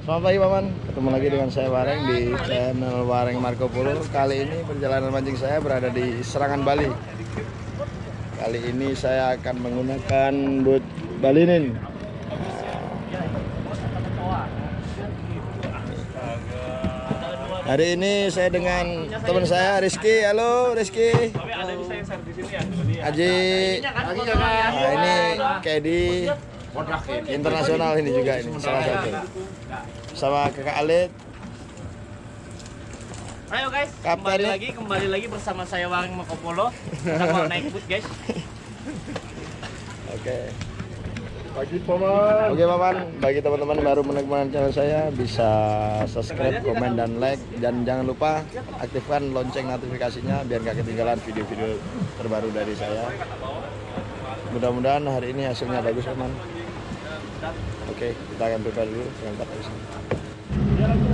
Selamat pagi Paman, ketemu lagi dengan saya Wareng di channel Wareng Marco Polo. Kali ini perjalanan mancing saya berada di Serangan Bali. Kali ini saya akan menggunakan boot balinin Hari ini saya dengan teman saya Rizky, halo Rizky. Aji, nah, ini Kedi internasional ini juga ini salah satu. Sama kakak Alit. Ayo guys, kembali nih. lagi kembali lagi bersama saya Wang Makopolo. Kita mau naik boot guys. oke. Pagi paman. oke paman. Bagi teman-teman baru menemukan channel saya bisa subscribe komen dan like. Dan jangan lupa aktifkan lonceng notifikasinya biar gak ketinggalan video-video terbaru dari saya. Mudah-mudahan hari ini hasilnya bagus paman oke kita akan prepare dulu dari sini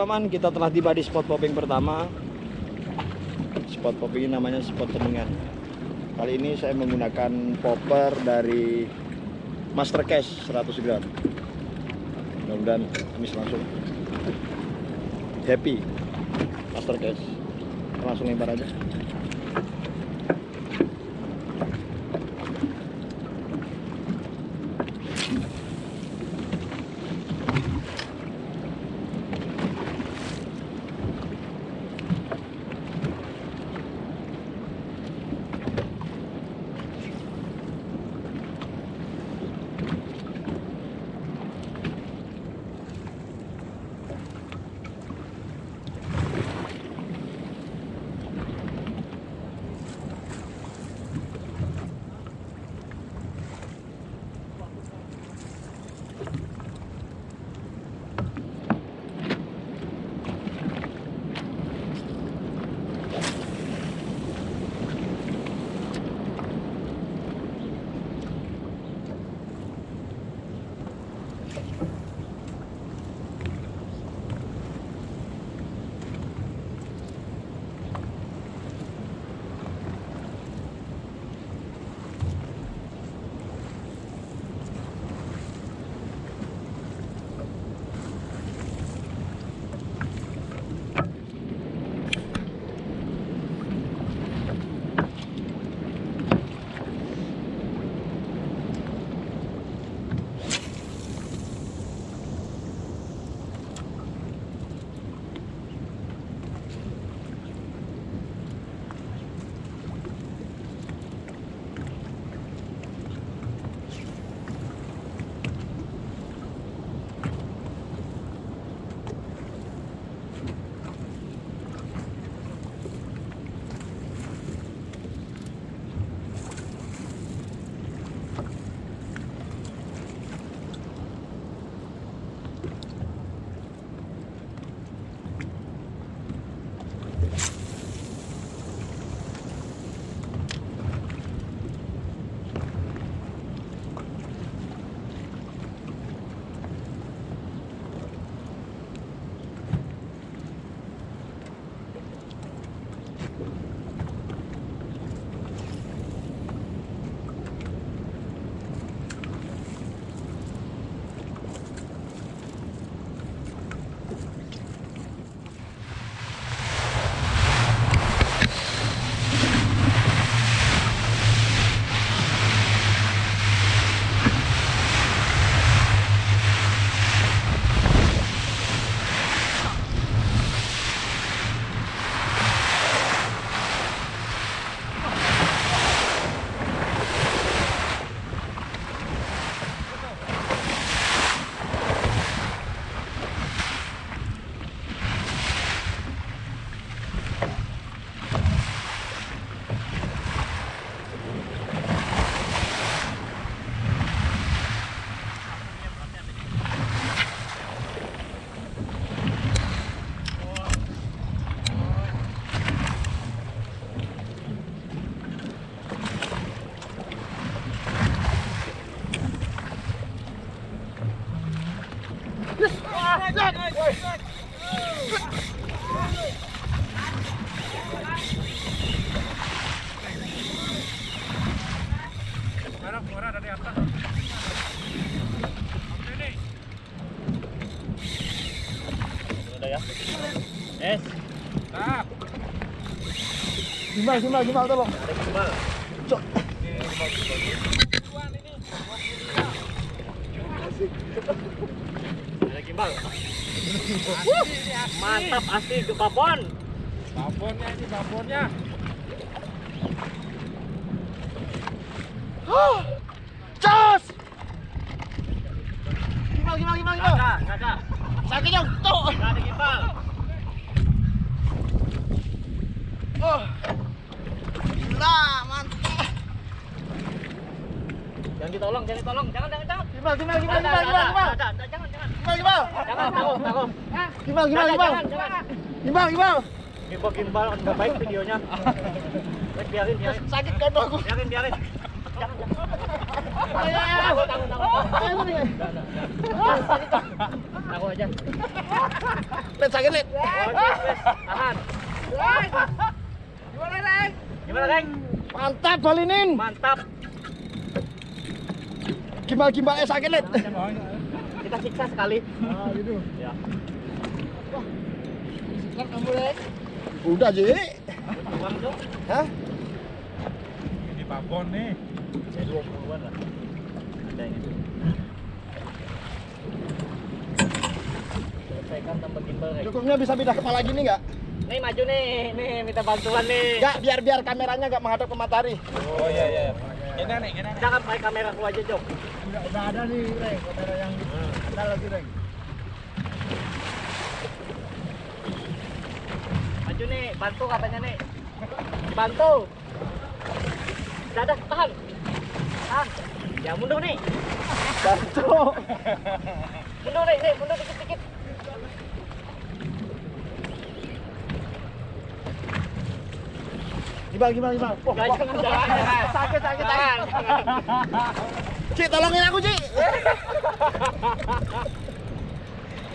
paman, kita telah tiba di spot popping pertama. Spot popping ini namanya spot teningan. Kali ini saya menggunakan popper dari Master Cash 100 gram. Mudah-mudahan habis langsung happy Master Cash. Langsung lempar aja. Yes. Tap. Gimbal, gimbal, gimbal tolong. Ada gimbal. Cok. Ini gimbal, gimbal. Asik. Mantap asli ke babon. Babonnya ini babonnya. Cos. Gimbal, gimbal, gimbal, gimbal. ada, ada. Sakit jauh. Tuh. Ada gimbal. Oh. Gila, mantap. Jangan ditolong, jangan ditolong. Jangan, jangan, jangan. Gimbal, gimbal, gimbal, gimbal, gimbal. Jangan, jangan. Gimbal, gimbal. Jangan, takut, takut. Gimbal, gimbal, Jangan, gimbal. jangan, jangan. Gimbal, gimbal. Gimbal, gimbal. Nggak baik videonya. Baik, biarin, biarin. Sakit dada aku. Biarin, biarin. Jangan, jangan. Takut, takut, takut. Takut aja. Lihat sakit, lihat. Oke, wes. Tahan. Gimana, Reng? Gimana, Reng? Mantap, balinin. Mantap. Gimbal, gimbalnya sakit, lihat. Kita siksa sekali. Ah, gitu. Ya. Udah, Ji. Hah? Ini babon nih. Ya 20-an lah. Ada yang itu. Selesaikan tambah gimbal, Reng. Cukupnya bisa pindah kepala gini nggak? Nih maju nih, nih minta bantuan nih. Nggak, biar biar kameranya nggak menghadap ke matahari. Oh iya iya. Gini nih, gini nih. Jangan pakai kamera ku aja, Jok. Udah, udah ada nih, Reng. Kamera yang ada lagi, Reng. Maju nih, bantu katanya nih. Bantu. Dadah, tahan. Tahan. Ya mundur nih. Bantu. Mundur nih, nih, mundur dikit-dikit. Gimbal, gimbal, gimbal. Wah, Jangan, wah. jangan, jangan, jangan. Sakit, sakit, Jangan, sakit. jangan. Ci, tolongin aku, Ci.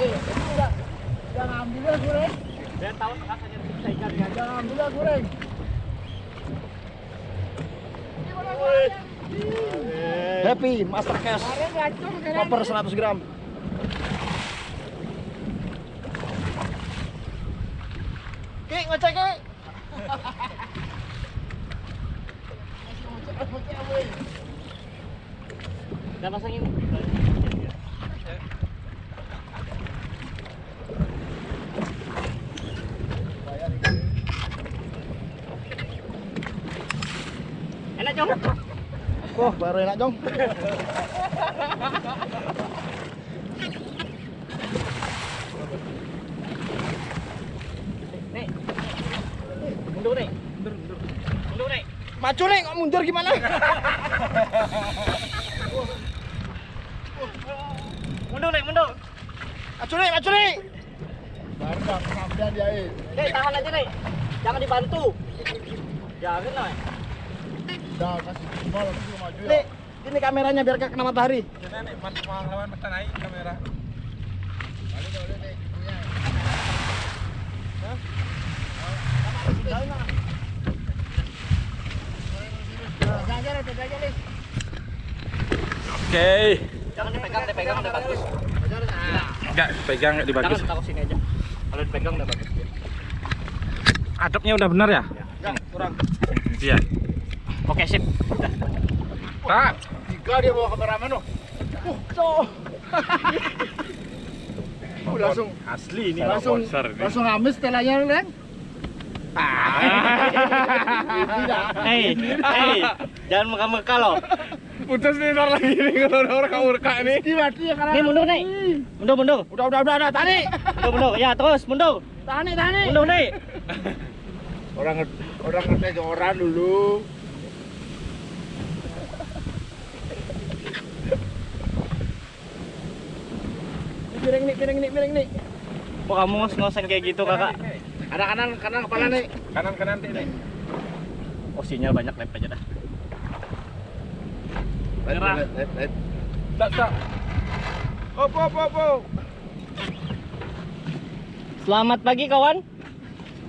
Eh, udah. Jangan ambil aku, Reng. Biar tahu rasanya bisa ikan ya. Jangan ambil aku, Reng. Happy Master Cash. Koper 100 gram. Ki, ngecek ki. Udah pasangin. Enak, Jok. Baru enak, Jong. Nih. Mundur nih. Mundur, mundur. Mundur nih. Maju nih, kok mundur gimana? Mundur nih, mundur. Maju nih, maju nih. Nih, tahan aja nih. Jangan dibantu. Jangan nih. Nih, ini kameranya biar gak kena matahari. Kamera. Oke. Jangan dipegang, dipegang udah bagus. Enggak, pegang enggak dibagus. Jangan taruh sini aja. Kalau dipegang udah bagus. Adabnya udah benar ya? Ya, kurang. Iya. Oke, sip. Pak, Tiga dia bawa kameramen loh. Uh, cowok. Uh, langsung asli ini langsung langsung amis telanya, Reng. Hei, hei, jangan meka-meka loh. Putus nih ntar lagi nih kalau orang kamu reka nih. Mati ya karena Nih mundur nih. Mundur, mundur. Udah, udah, udah, udah, tani. Mundur, mundur. Ya, terus mundur. Tani, tani. Mundur nih. Orang orang ngetes orang dulu. Piring nih, piring nih, piring nih. Kok kamu ngos-ngosan kayak gitu, Kakak? Ada kanan, kanan kepala nih. Kanan kanan nih. Oh, sinyal banyak lep aja dah. Merah. Tak tak. Op op op op. Selamat pagi kawan.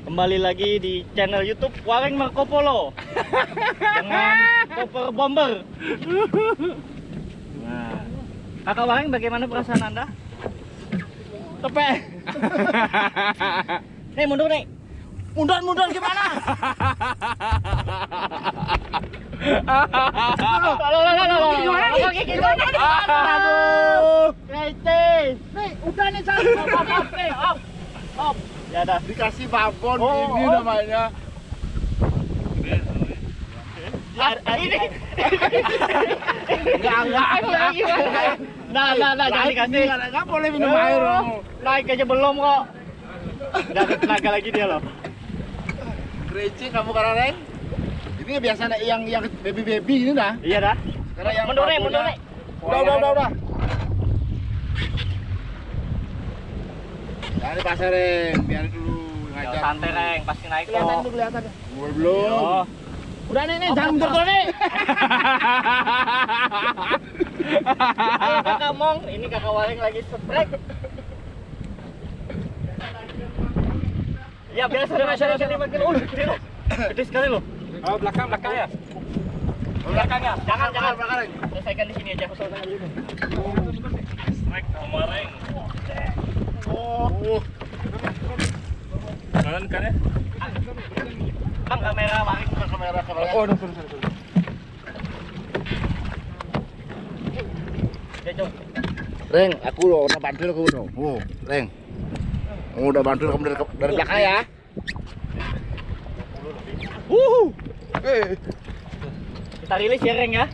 Kembali lagi di channel YouTube Wareng Marco Polo. Dengan Koper Bomber. Nah, Kakak Wareng bagaimana perasaan Anda? Tepek. Nih mundur nih. Mundur mundur gimana? Udah nih. Ya dah. Dikasih babon Oh, ini namanya. Ah, ini. Enggak, enggak. Nah, nah, nah, jangan dikasih. Enggak boleh minum air. Oh. Naik aja belum kok. Udah ada tenaga lagi dia loh. Krecing kamu karena. Ini biasa yang yang baby baby ini dah. Iya dah. Karena yang mundur nih. Udah, udah, udah, udah. Jangan di pasar Reng, biar dulu ngajar. santai reng, pasti naik Kelihatan kok. tuh kelihatan. Gua belum. Udah nih nih, jangan mundur dulu nih. Ayo kakak Mong, ini kakak Waring lagi strike. Ya biasa biasa biasa dimakin. Oh, gede loh. Gede sekali loh. Oh, belakang, belakang ya? Belakangnya. Jangan jangan belakang. Selesaikan di sini aja. Strike kemarin. Oh. Kanan, kan ya? Bang kamera Waring bukan kamera kamera. Oh, udah, sorry, sorry, sorry. Ya, Jom. Reng, aku loh udah bantu kamu loh. Oh, Reng. Udah bantu kamu dari, dari belakang ya. Wuhu. Eh. Kita rilis ya, Reng ya.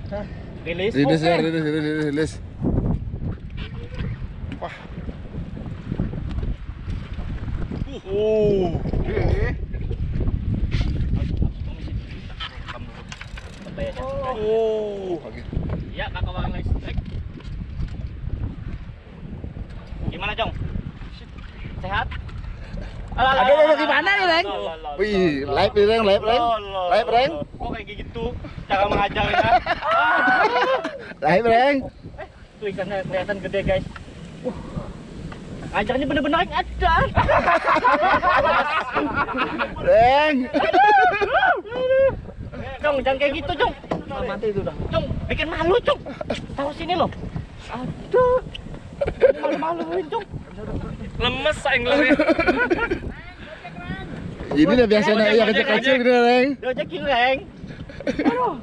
Rilis. Rilis ya, Oke. rilis, rilis, rilis. Uh. Oh. Oke. Ya, kakak Waring lagi strike. Gimana, Jong? Sehat? Aduh, aduh, gimana nih, Reng? Wih, live nih, Reng, live, Reng. Live, Reng. Kok kayak gitu cara mengajarnya? Live, Reng. Tuh ikannya kelihatan gede guys. Uh. Ngajarnya bener-bener ada. Reng. Jong, jangan kayak gitu, Jong. Mati itu dah. Jong, bikin malu, Jong. Tahu sini loh. Aduh. Malu-maluin. Lemes aing lagi. Ini udah biasanya yang kecil-kecil gitu, Reng. Dojakin, Reng. Aduh.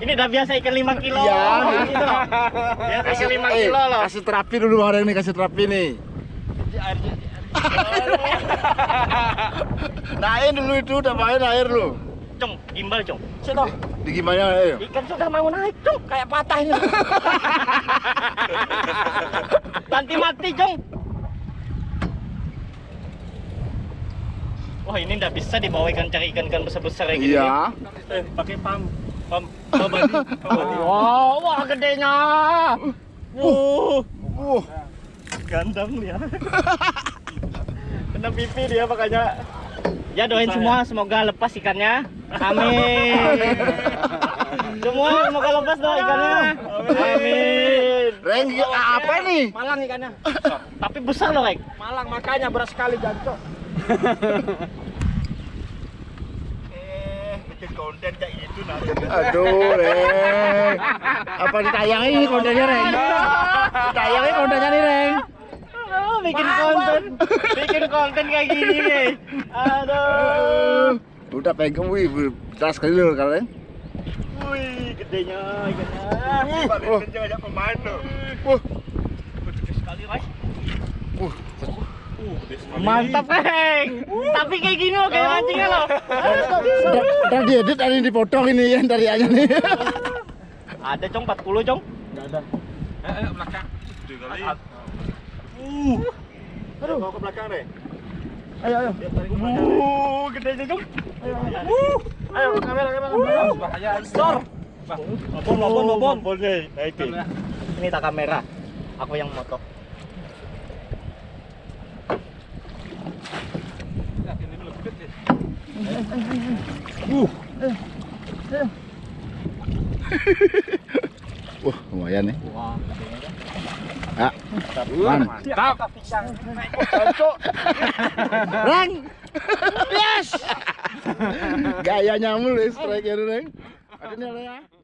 Ini udah biasa ikan 5 kilo. Iya. Gitu loh. Biasa ikan 5 eh, kilo loh. Kasih terapi dulu orang nih, kasih terapi nih. Naik dulu itu, udah main air lu. Jong, gimbal, Jong. Di gimana ayo? Ikan sudah mau naik, Jong. Kayak patah ini. Nanti mati, Jong. Wah, ini nggak bisa dibawa ikan cari ikan-ikan besar-besar kayak gini. Iya. Eh, pakai pam. Pam. Pam badi. Pam badi. Wow, wah gedenya. Uh, Uh, gandam dia. Kena pipi dia makanya. Ya doain semua semoga lepas ikannya. Amin. semua semoga lepas dong ikannya. Amin. Reng, apa nih? Malang ikannya. Tapi besar loh, Rek. Malang makanya beras sekali jancok. Eh, bikin konten kayak gitu nanti. Aduh, Reng. Apa ditayangin kontennya, Reng? Ditayangin kontennya nih, Reng. Bikin konten. Bikin konten kayak gini nih. Aduh. Udah pegang, wih, keras sekali loh, kalian. Wih, gedenya ikannya. Oh. aja pemain loh. Uh, Gede sekali, Rai. uh. Mantap, Heng. Tapi kayak gini loh, kayak mancingnya loh. Ntar diedit, ada yang dipotong ini ya, dari aja nih. Ada, Cong, 40, Cong. Eh, eh, belakang. Uh. Aduh, mau ke belakang deh. Uh, gedenya, Cong. Uh. Ayo, kamera, kamera. Uh. Bahaya. Stor. Mabon, mabon. Mabon nih. Nah, itu. Ini tak kamera. Aku yang moto. Ini belum gede. Wah, lumayan nih. Wah, Ah. Mantap. Reng. Yes. Gayanya mulu strike ya, Reng. Ada nih, Reng.